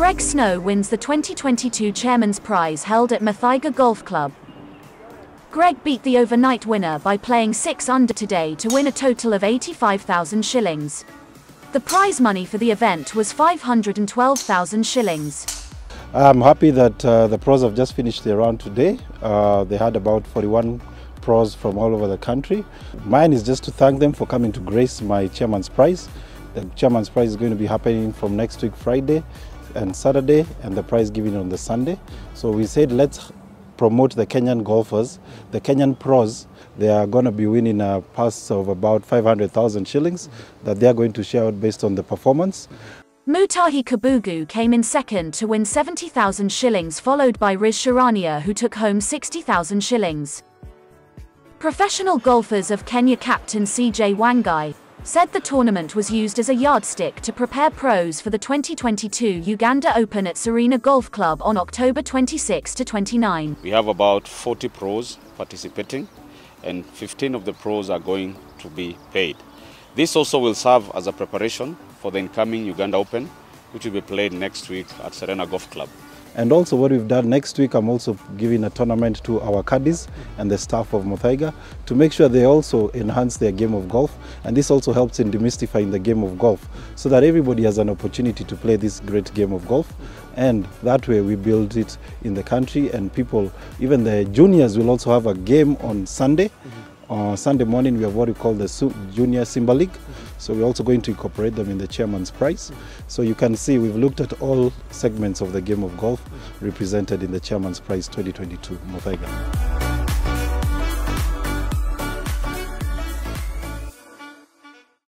Greg Snow wins the 2022 Chairman's Prize held at Muthaiga Golf Club. Greg beat the overnight winner by playing 6 under today to win a total of 85,000 shillings. The prize money for the event was 512,000 shillings. I'm happy that uh, the pros have just finished their round today. Uh, they had about 41 pros from all over the country. Mine is just to thank them for coming to grace my chairman's prize. The chairman's prize is going to be happening from next week Friday and Saturday and the prize given on the Sunday. So we said let's promote the Kenyan golfers, the Kenyan pros. They are going to be winning a purse of about 500,000 shillings that they are going to share out based on the performance. Mutahi Kibugu came in second to win 70,000 shillings followed by Riz Charania who took home 60,000 shillings. Professional golfers of Kenya captain CJ Wangai said the tournament was used as a yardstick to prepare pros for the 2022 Uganda Open at Serena Golf Club on October 26 to 29. We have about 40 pros participating and 15 of the pros are going to be paid. This also will serve as a preparation for the incoming Uganda Open, which will be played next week at Serena Golf Club. And also what we've done next week, I'm also giving a tournament to our caddies and the staff of Muthaiga to make sure they also enhance their game of golf. And this also helps in demystifying the game of golf so that everybody has an opportunity to play this great game of golf. And that way we build it in the country and people, even the juniors will also have a game on Sunday. Mm -hmm. Uh, Sunday morning, we have what we call the Junior Simba League. So we're also going to incorporate them in the chairman's prize. So you can see we've looked at all segments of the game of golf represented in the chairman's prize 2022 Muthaiga.